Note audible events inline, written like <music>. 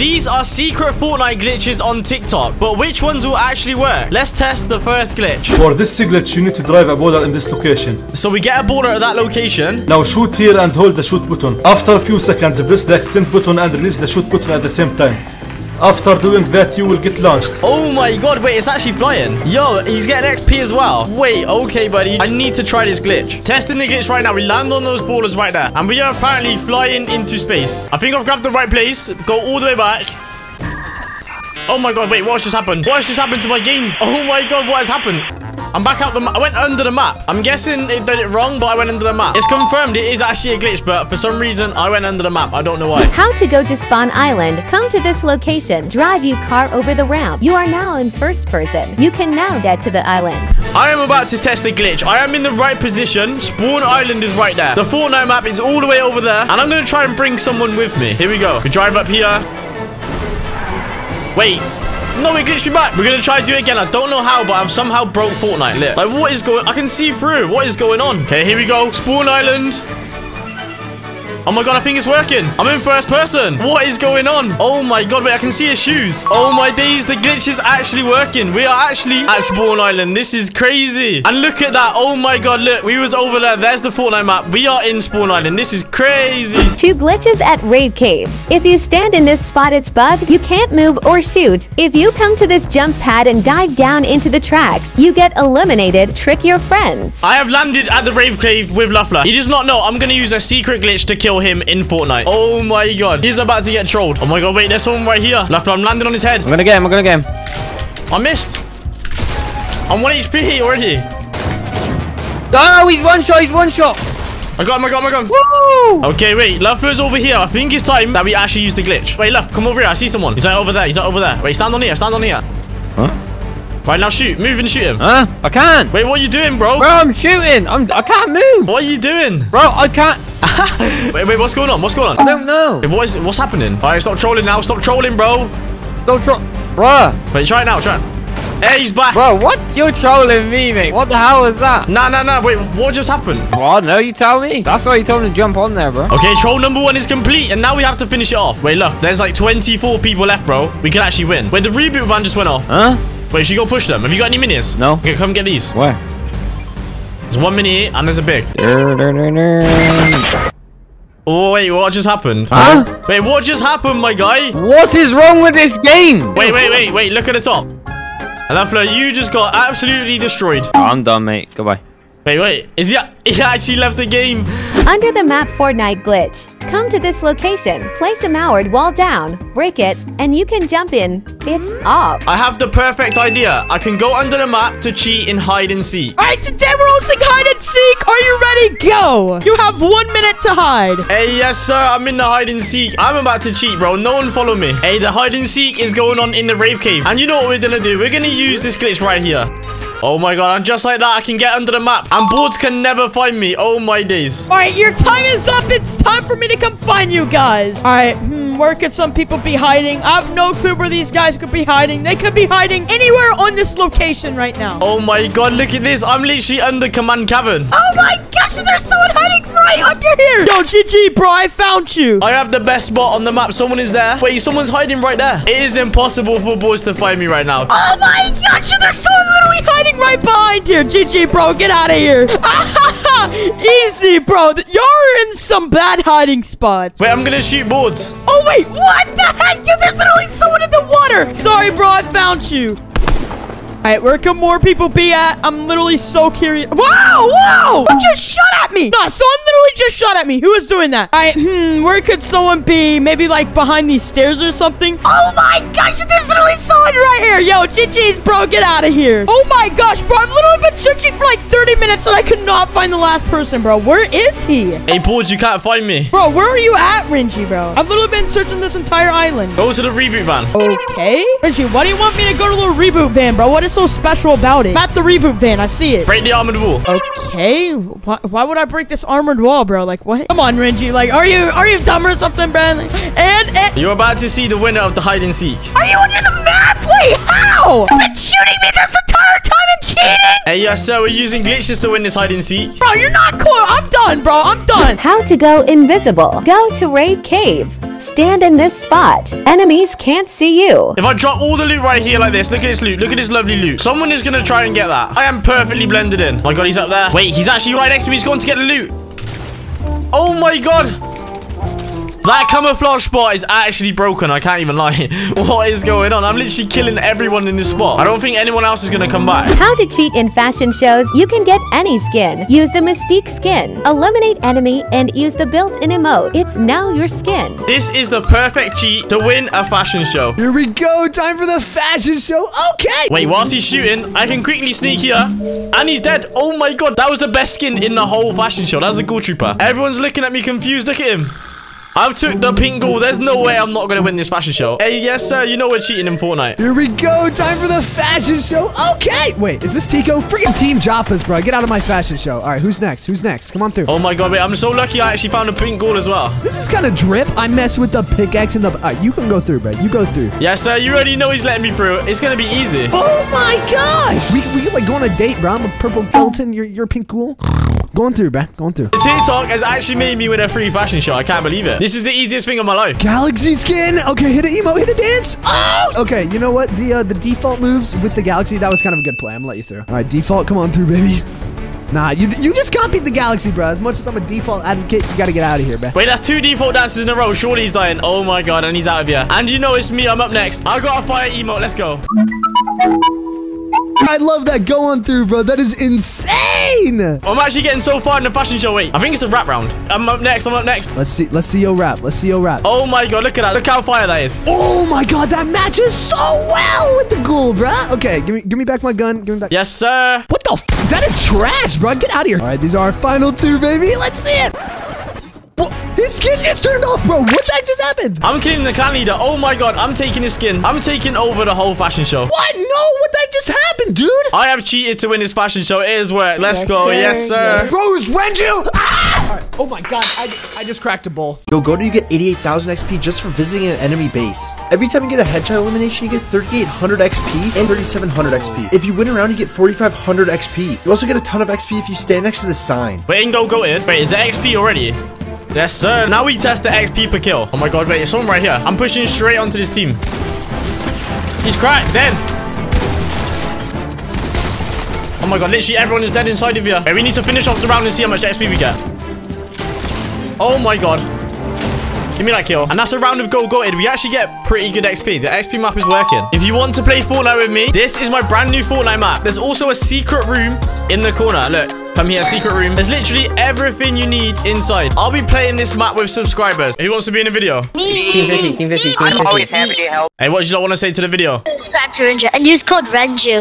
These are secret Fortnite glitches on TikTok, but which ones will actually work? Let's test the first glitch. For this glitch, you need to drive a border in this location. So we get a border at that location. Now shoot here and hold the shoot button. After a few seconds, press the extend button and release the shoot button at the same time. After doing that, you will get launched. Oh my god, wait, it's actually flying. Yo, he's getting XP as well. Wait, okay, buddy. I need to try this glitch. Testing the glitch right now. We land on those borders right there. And we are apparently flying into space. I think I've grabbed the right place. Go all the way back. Oh my god, wait, what just happened? What has just happened to my game? Oh my god, what has happened? I'm back out the map. I went under the map. I'm guessing it did it wrong, but I went under the map. It's confirmed it is actually a glitch, but for some reason, I went under the map. I don't know why. How to go to Spawn Island. Come to this location. Drive your car over the ramp. You are now in first person. You can now get to the island. I am about to test the glitch. I am in the right position. Spawn Island is right there. The Fortnite map is all the way over there. And I'm going to try and bring someone with me. Here we go. We drive up here. Wait. No, it glitched me back. We're going to try and do it again. I don't know how, but I've somehow broke Fortnite. Like, what is going... I can see through. What is going on? Okay, here we go. Spawn Island. Oh my god, I think it's working. I'm in first person. What is going on? Oh my god, wait, I can see his shoes. Oh my days, the glitch is actually working. We are actually at Spawn Island. This is crazy. And look at that. Oh my god, look. We was over there. There's the Fortnite map. We are in Spawn Island. This is crazy. Two glitches at Rave Cave. If you stand in this spot, it's bug. You can't move or shoot. If you come to this jump pad and dive down into the tracks, you get eliminated. Trick your friends. I have landed at the Rave Cave with Luffler. He does not know I'm going to use a secret glitch to kill him in Fortnite. Oh my god. He's about to get trolled. Oh my god, wait, there's someone right here. Luffler, I'm landing on his head. I'm gonna get him. I'm gonna get him. I missed. I'm 1 HP already. Oh, he's one shot. He's one shot. I got him, I got him, I got him. Woo! Okay, wait. Luffler's over here. I think it's time that we actually use the glitch. Wait, Luff, come over here. I see someone. He's like over there. He's like over there. Wait, stand on here. Stand on here. Huh? Right, now shoot. Move and shoot him. Huh? I can't. Wait, what are you doing, bro? Bro, I'm shooting. I'm. I can't move. What are you doing? Bro, I can't. <laughs> Wait, wait, what's going on? What's going on? I don't know. Wait, what is, what's happening? All right, stop trolling now. Stop trolling, bro. Don't bro. Bruh. Wait, try it now. Try it. Hey, he's back. Bro, what? You're trolling me, mate. What the hell is that? Nah, nah, nah. Wait, what just happened? Well, no, you tell me. That's why you told him to jump on there, bro. Okay, troll number one is complete, and now we have to finish it off. Wait, look, there's like 24 people left, bro. We can actually win. Wait, the reboot van just went off. Huh? Wait, should you go push them? Have you got any minis? No. Okay, come get these. Where? There's one mini and there's a big. <laughs> Oh, wait, what just happened? Huh? Wait, what just happened, my guy? What is wrong with this game? Wait, wait, wait, wait, look at the top. And that you just got absolutely destroyed. I'm done, mate. Goodbye. Wait, wait, is he, he actually left the game? Under the map Fortnite glitch. Come to this location. Place a armored wall down. Break it, and you can jump in. It's off. I have the perfect idea. I can go under the map to cheat in hide and seek. All right, today we're all hosting hide and seek. Are you ready? Go. You have one minute to hide. Hey, yes, sir. I'm in the hide and seek. I'm about to cheat, bro. No one follow me. Hey, the hide and seek is going on in the rave cave. And you know what we're going to do? We're going to use this glitch right here. Oh my god, and just like that, I can get under the map. And boards can never find me. Oh my days. All right, your time is up. It's time for me to come find you guys. All right, hmm, where could some people be hiding? I have no clue where these guys could be hiding. They could be hiding anywhere on this location right now. Oh my god, look at this. I'm literally under command cavern. Oh my gosh, there's someone hiding right under here. Yo, GG, bro, I found you. I have the best spot on the map. Someone is there. Wait, someone's hiding right there. It is impossible for boards to find me right now. Oh my gosh, there's someone hiding right behind here. GG, bro, get out of here. <laughs> Easy, bro. You're in some bad hiding spots. Wait, I'm gonna shoot boards. Oh, wait, what the heck? Yo, there's literally someone in the water. Sorry, bro, I found you. All right, where can more people be at? I'm literally so curious. Wow, wow! Who just shot at me? Nah, someone literally just shot at me. Who is doing that? All right, hmm, where could someone be? Maybe like behind these stairs or something? Oh my gosh, there's literally someone right here. Yo, GG's, bro, get out of here. Oh my gosh, bro, I've literally been searching for like 30 minutes and I could not find the last person, bro. Where is he? Hey, boards, you can't find me. Bro, where are you at, Renji, bro? I've literally been searching this entire island. Go to the reboot van. Okay. Renji, why do you want me to go to the reboot van, bro? What is so special about it? I'm at the reboot van. I see it. Break the armored wall. Okay. Why, why would I break this armored wall, bro? Like, what? Come on, Renji. Like, are you are you dumb or something, bro? Like, and, and You're about to see the winner of the hide and seek. are you under the map? Wait, how? You've been shooting me this entire time and cheating? Hey, yes, sir. We're using glitches to win this hide and seek. Bro, you're not cool. I'm done, bro. I'm done. How to go invisible. Go to Rave Cave. stand in this spot. Enemies can't see you. If I drop all the loot right here like this, look at this loot. Look at this lovely loot. Someone is going to try and get that. I am perfectly blended in. my God, he's up there. Wait, he's actually right next to me. He's going to get the loot. Oh my God. That camouflage spot is actually broken. I can't even lie. <laughs> what is going on? I'm literally killing everyone in this spot. I don't think anyone else is going to come back. How to cheat in fashion shows. You can get any skin. Use the Mystique skin. Eliminate enemy and use the built-in emote. It's now your skin. This is the perfect cheat to win a fashion show. Here we go. Time for the fashion show. Okay. Wait, whilst he's shooting, I can quickly sneak here. And he's dead. Oh my god. That was the best skin in the whole fashion show. That was a Ghoul Trooper. Everyone's looking at me confused. Look at him. I've took the pink ghoul. There's no way I'm not going to win this fashion show. Hey, yes, sir. You know we're cheating in Fortnite. Here we go. Time for the fashion show. Okay. Wait, is this Tico? Freaking Team Joppas, bro. Get out of my fashion show. All right, who's next? Who's next? Come on through. Oh my god, wait. I'm so lucky I actually found a pink ghoul as well. This is kind of drip. I mess with the pickaxe and the... All right, you can go through, bro. You go through. Yes, sir. You already know he's letting me through. It's going to be easy. Oh my gosh. We, we like go on a date, bro. I'm a purple skeleton. You're, you're pink ghoul. Going through, bro. Going through. The TikTok has actually made me win a free fashion show. I can't believe it. This is the easiest thing of my life. Galaxy skin. Okay, hit an emo, hit a dance. Oh, okay. You know what? The uh, the default moves with the Galaxy, that was kind of a good play. I'm gonna let you through. All right, default, come on through, baby. Nah, you you just copied the Galaxy, bro. As much as I'm a default advocate, you gotta get out of here, bro. Wait, that's two default dances in a row. Surely he's dying. Oh my god, and he's out of here. And you know it's me. I'm up next. I got a fire emote. Let's go. I love that. Go on through, bro. That is insane. I'm actually getting so far in the fashion show. Wait, I think it's a wrap round. I'm up next. I'm up next. Let's see. Let's see your rap. Let's see your rap. Oh my god, look at that. Look how fire that is. Oh my god, that matches so well with the ghoul, bro. Okay, give me give me back my gun. Give me back. Yes, sir. What the? F that is trash, bro. Get out of here. All right, these are our final two, baby. Let's see it. What? His skin just turned off, bro. What the heck just happened? I'm killing the clan leader. Oh my god, I'm taking his skin. I'm taking over the whole fashion show. What? No, what the heck just happened, have cheated to win this fashion show. It is work. Let's go. Yes, sir. Rose Renju! Ah! All right. Oh my god, I, I just cracked a bowl. Yo, go to you get 88,000 XP just for visiting an enemy base. Every time you get a headshot elimination, you get 3,800 XP and 3,700 XP. If you win around, you get 4,500 XP. You also get a ton of XP if you stand next to the sign. Wait, and go go in. Wait, is it XP already? Yes, sir. Now we test the XP per kill. Oh my god, wait, there's someone right here. I'm pushing straight onto this team. He's cracked. Dead. Oh my god, literally everyone is dead inside of here. Wait, we need to finish off the round and see how much XP we get. Oh my god. Give me that kill. And that's a round of Go Goated. We actually get pretty good XP. The XP map is working. If you want to play Fortnite with me, this is my brand new Fortnite map. There's also a secret room in the corner. Look. Come here, secret room. There's literally everything you need inside. I'll be playing this map with subscribers. Who wants to be in a video? Team 50, Team 50, Team 50. I'm always happy to help. Hey, what do you not want to say to the video? Subscribe to Renju and use code RENJU.